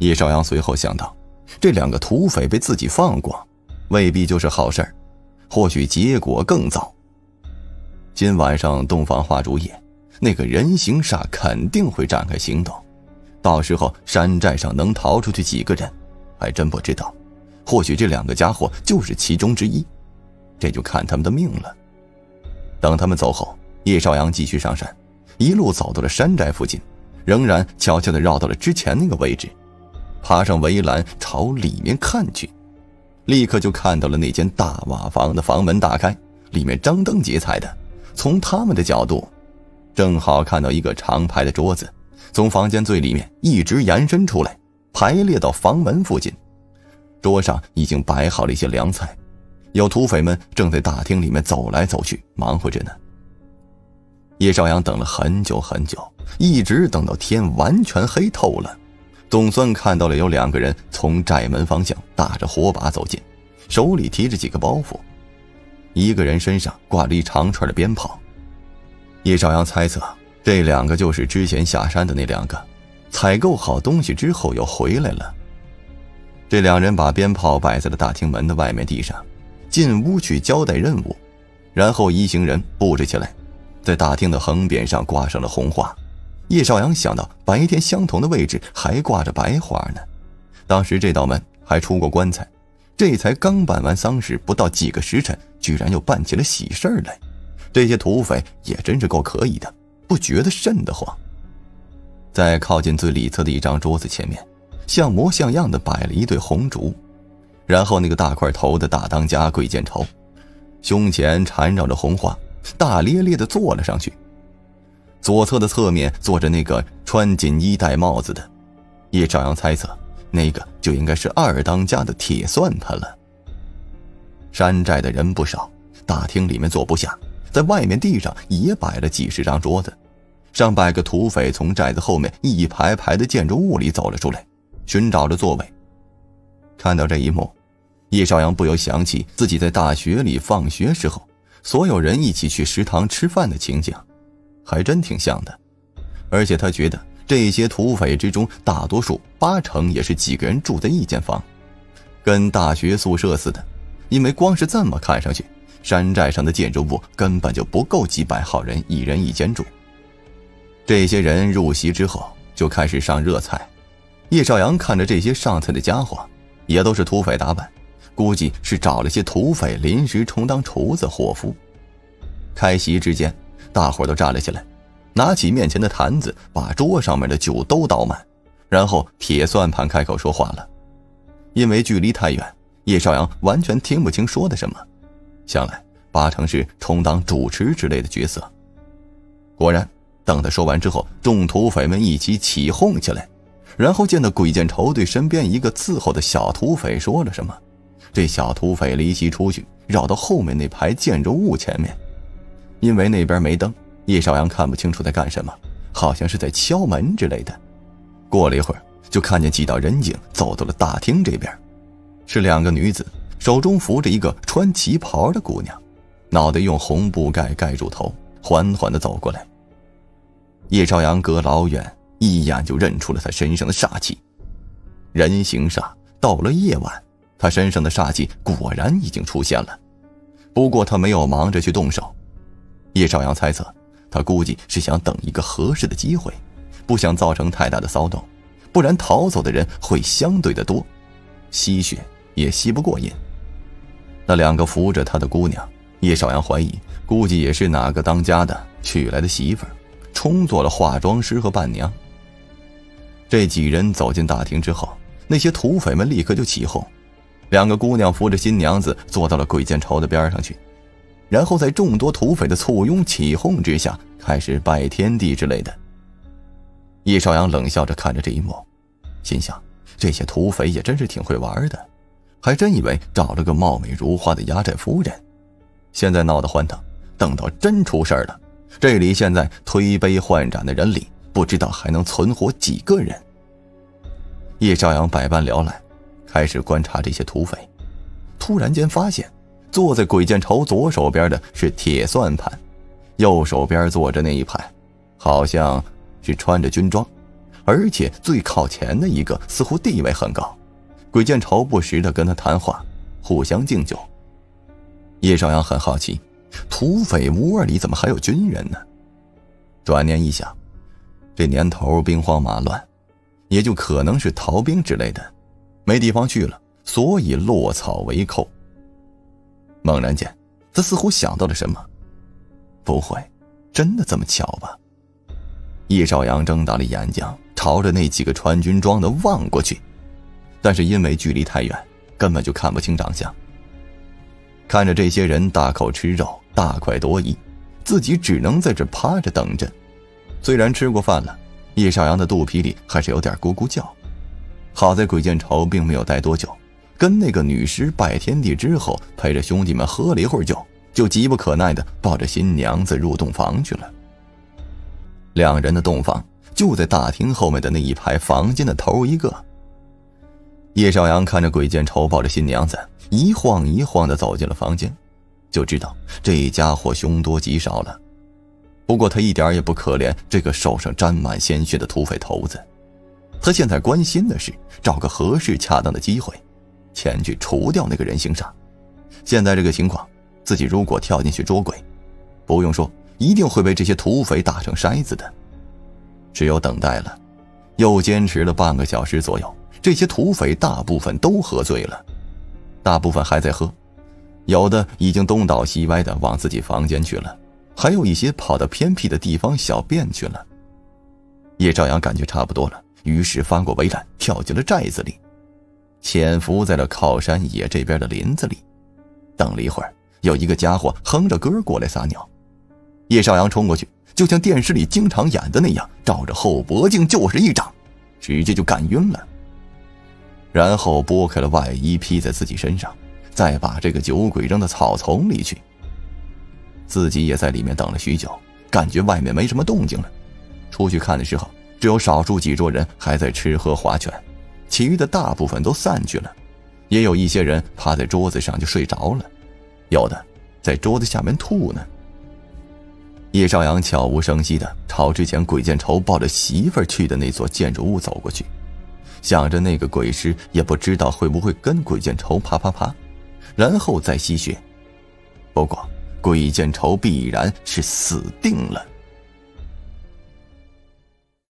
叶少阳随后想到，这两个土匪被自己放过，未必就是好事儿，或许结果更糟。今晚上洞房花烛夜，那个人形煞肯定会展开行动，到时候山寨上能逃出去几个人，还真不知道。或许这两个家伙就是其中之一，这就看他们的命了。等他们走后，叶少阳继续上山，一路走到了山寨附近，仍然悄悄地绕到了之前那个位置，爬上围栏朝里面看去，立刻就看到了那间大瓦房的房门大开，里面张灯结彩的。从他们的角度，正好看到一个长排的桌子，从房间最里面一直延伸出来，排列到房门附近。桌上已经摆好了一些凉菜，有土匪们正在大厅里面走来走去，忙活着呢。叶少阳等了很久很久，一直等到天完全黑透了，总算看到了有两个人从寨门方向打着火把走进，手里提着几个包袱，一个人身上挂着一长串的鞭炮。叶少阳猜测，这两个就是之前下山的那两个，采购好东西之后又回来了。这两人把鞭炮摆在了大厅门的外面地上，进屋去交代任务，然后一行人布置起来，在大厅的横匾上挂上了红花。叶少阳想到，白天相同的位置还挂着白花呢。当时这道门还出过棺材，这才刚办完丧事，不到几个时辰，居然又办起了喜事来。这些土匪也真是够可以的，不觉得瘆得慌。在靠近最里侧的一张桌子前面。像模像样的摆了一对红烛，然后那个大块头的大当家桂建朝，胸前缠绕着红花，大咧咧的坐了上去。左侧的侧面坐着那个穿锦衣戴帽子的，叶朝阳猜测，那个就应该是二当家的铁算盘了。山寨的人不少，大厅里面坐不下，在外面地上也摆了几十张桌子，上百个土匪从寨子后面一排排的建筑物里走了出来。寻找着座位。看到这一幕，叶少阳不由想起自己在大学里放学时候，所有人一起去食堂吃饭的情景，还真挺像的。而且他觉得这些土匪之中，大多数八成也是几个人住的一间房，跟大学宿舍似的。因为光是这么看上去，山寨上的建筑物根本就不够几百号人一人一间住。这些人入席之后，就开始上热菜。叶少阳看着这些上菜的家伙，也都是土匪打扮，估计是找了些土匪临时充当厨子伙夫。开席之间，大伙都站了起来，拿起面前的坛子，把桌上面的酒都倒满，然后铁算盘开口说话了。因为距离太远，叶少阳完全听不清说的什么，想来八成是充当主持之类的角色。果然，等他说完之后，众土匪们一起起哄起来。然后见到鬼见愁对身边一个伺候的小土匪说了什么，这小土匪离席出去，绕到后面那排建筑物前面，因为那边没灯，叶少阳看不清楚在干什么，好像是在敲门之类的。过了一会儿，就看见几道人影走到了大厅这边，是两个女子，手中扶着一个穿旗袍的姑娘，脑袋用红布盖盖住头，缓缓地走过来。叶少阳隔老远。一眼就认出了他身上的煞气，人形煞。到了夜晚，他身上的煞气果然已经出现了。不过他没有忙着去动手。叶少阳猜测，他估计是想等一个合适的机会，不想造成太大的骚动，不然逃走的人会相对的多，吸血也吸不过瘾。那两个扶着他的姑娘，叶少阳怀疑，估计也是哪个当家的娶来的媳妇儿，充作了化妆师和伴娘。这几人走进大厅之后，那些土匪们立刻就起哄。两个姑娘扶着新娘子坐到了鬼见愁的边上去，然后在众多土匪的簇拥起哄之下，开始拜天地之类的。叶少阳冷笑着看着这一幕，心想：这些土匪也真是挺会玩的，还真以为找了个貌美如花的压寨夫人。现在闹得欢腾，等到真出事了，这里现在推杯换盏的人里。不知道还能存活几个人。叶少阳百般聊来，开始观察这些土匪。突然间发现，坐在鬼见愁左手边的是铁算盘，右手边坐着那一排，好像是穿着军装，而且最靠前的一个似乎地位很高。鬼见愁不时的跟他谈话，互相敬酒。叶少阳很好奇，土匪窝里怎么还有军人呢？转念一想，这年头兵荒马乱，也就可能是逃兵之类的，没地方去了，所以落草为寇。猛然间，他似乎想到了什么，不会，真的这么巧吧？叶少阳睁大了眼睛，朝着那几个穿军装的望过去，但是因为距离太远，根本就看不清长相。看着这些人大口吃肉，大快朵颐。自己只能在这趴着等着。虽然吃过饭了，叶少阳的肚皮里还是有点咕咕叫。好在鬼见愁并没有待多久，跟那个女尸拜天地之后，陪着兄弟们喝了一会儿酒，就急不可耐的抱着新娘子入洞房去了。两人的洞房就在大厅后面的那一排房间的头一个。叶少阳看着鬼见愁抱着新娘子一晃一晃的走进了房间。就知道这家伙凶多吉少了，不过他一点也不可怜这个手上沾满鲜血的土匪头子，他现在关心的是找个合适恰当的机会，前去除掉那个人形煞。现在这个情况，自己如果跳进去捉鬼，不用说，一定会被这些土匪打成筛子的。只有等待了，又坚持了半个小时左右，这些土匪大部分都喝醉了，大部分还在喝。有的已经东倒西歪的往自己房间去了，还有一些跑到偏僻的地方小便去了。叶朝阳感觉差不多了，于是翻过围栏，跳进了寨子里，潜伏在了靠山野这边的林子里。等了一会儿，有一个家伙哼着歌过来撒尿，叶少阳冲过去，就像电视里经常演的那样，照着后脖颈就是一掌，直接就干晕了。然后拨开了外衣披在自己身上。再把这个酒鬼扔到草丛里去。自己也在里面等了许久，感觉外面没什么动静了。出去看的时候，只有少数几桌人还在吃喝划拳，其余的大部分都散去了。也有一些人趴在桌子上就睡着了，有的在桌子下面吐呢。叶少阳悄无声息地朝之前鬼见愁抱着媳妇儿去的那座建筑物走过去，想着那个鬼尸也不知道会不会跟鬼见愁啪啪啪。然后再吸血，不过鬼见愁必然是死定了。